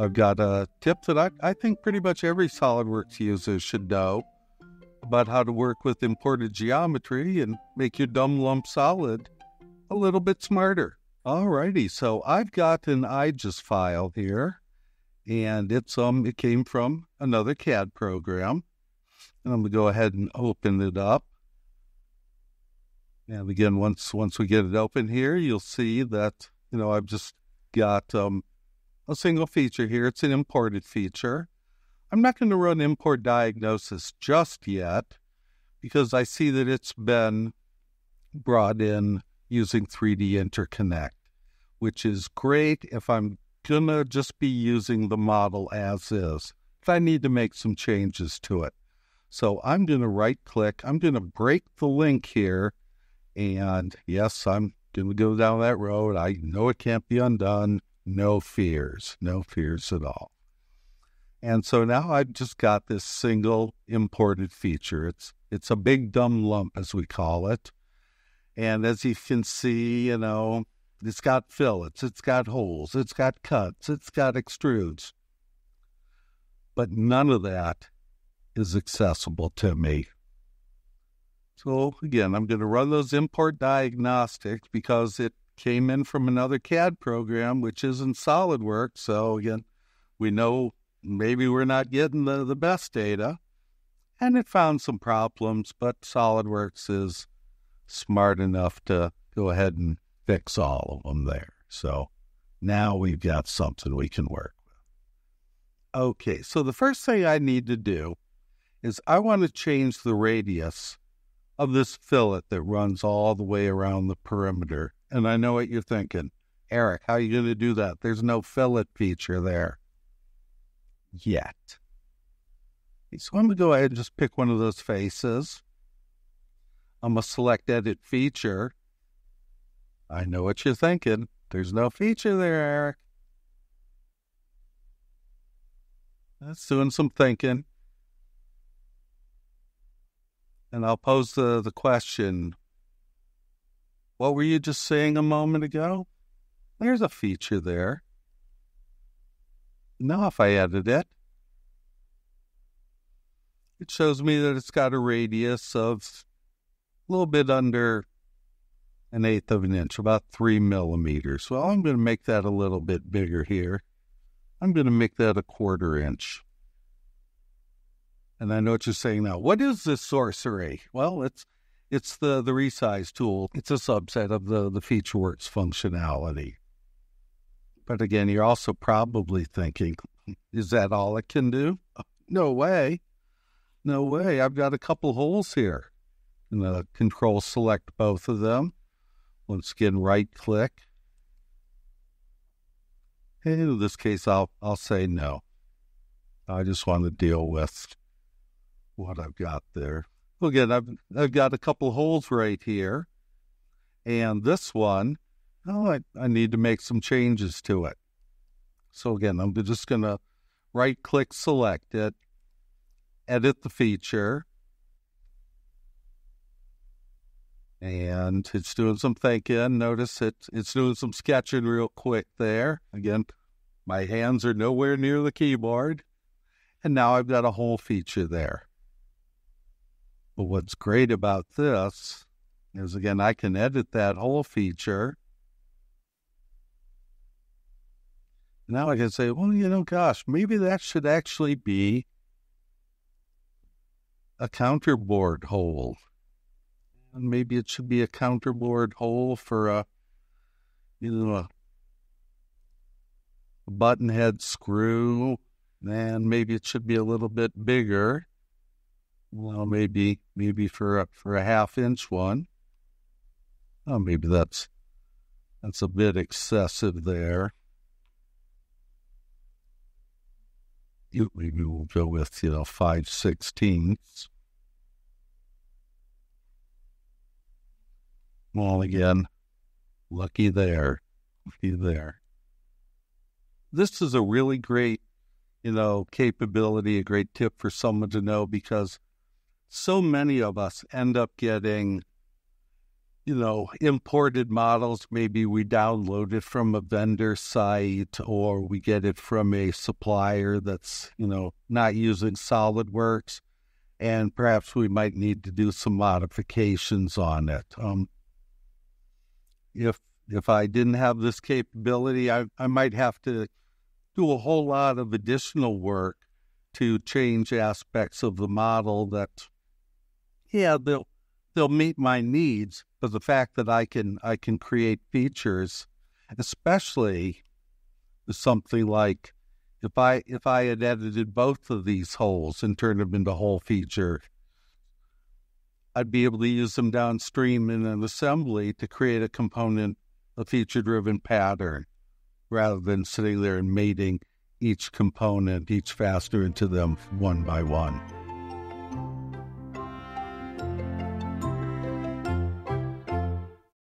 I've got a tip that I, I think pretty much every SolidWorks user should know about how to work with imported geometry and make your dumb lump solid a little bit smarter. Alrighty, so I've got an IGES file here, and it's um it came from another CAD program. And I'm gonna go ahead and open it up. And again, once once we get it open here, you'll see that you know I've just got um, a single feature here. It's an imported feature. I'm not going to run import diagnosis just yet because I see that it's been brought in using 3D Interconnect, which is great if I'm going to just be using the model as is. If I need to make some changes to it. So I'm going to right click. I'm going to break the link here. And yes, I'm going to go down that road. I know it can't be undone. No fears, no fears at all. And so now I've just got this single imported feature. It's it's a big dumb lump as we call it. And as you can see, you know, it's got fillets, it's got holes, it's got cuts, it's got extrudes. But none of that is accessible to me. So again, I'm going to run those import diagnostics because it came in from another CAD program, which isn't SolidWorks. So again, we know maybe we're not getting the, the best data. And it found some problems, but SolidWorks is smart enough to go ahead and fix all of them there. So now we've got something we can work with. Okay, so the first thing I need to do is I want to change the radius of this fillet that runs all the way around the perimeter. And I know what you're thinking. Eric, how are you going to do that? There's no fillet feature there yet. So I'm going to go ahead and just pick one of those faces. I'm going to select Edit Feature. I know what you're thinking. There's no feature there, Eric. That's doing some thinking. And I'll pose the, the question What were you just saying a moment ago? There's a feature there. Now, if I edit it, it shows me that it's got a radius of a little bit under an eighth of an inch, about three millimeters. Well, I'm going to make that a little bit bigger here. I'm going to make that a quarter inch. And I know what you're saying now. What is this sorcery? Well, it's it's the the resize tool. It's a subset of the the FeatureWorks functionality. But again, you're also probably thinking, is that all it can do? No way. No way. I've got a couple holes here. The control select both of them. Once again, right click. And in this case, I'll I'll say no. I just want to deal with what I've got there. Again, I've I've got a couple holes right here, and this one oh, I, I need to make some changes to it. So again, I'm just going to right click, select it, edit the feature. And it's doing some thinking. Notice it, it's doing some sketching real quick there. Again, my hands are nowhere near the keyboard. And now I've got a hole feature there. But what's great about this is, again, I can edit that whole feature now I can say, well, you know, gosh, maybe that should actually be a counterbore hole. And maybe it should be a counterbore hole for a, you know, a, a button head screw. And maybe it should be a little bit bigger. Well, maybe maybe for a, for a half inch one. Oh, maybe that's that's a bit excessive there. maybe we'll go with, you know, five sixteenths. Well, again, lucky there, lucky there. This is a really great, you know, capability, a great tip for someone to know because so many of us end up getting you know, imported models. Maybe we download it from a vendor site or we get it from a supplier that's, you know, not using SolidWorks. And perhaps we might need to do some modifications on it. Um, if if I didn't have this capability, I, I might have to do a whole lot of additional work to change aspects of the model that, yeah, they'll they'll meet my needs, but the fact that I can I can create features, especially something like if I if I had edited both of these holes and turned them into hole feature, I'd be able to use them downstream in an assembly to create a component, a feature driven pattern, rather than sitting there and mating each component, each fastener into them one by one.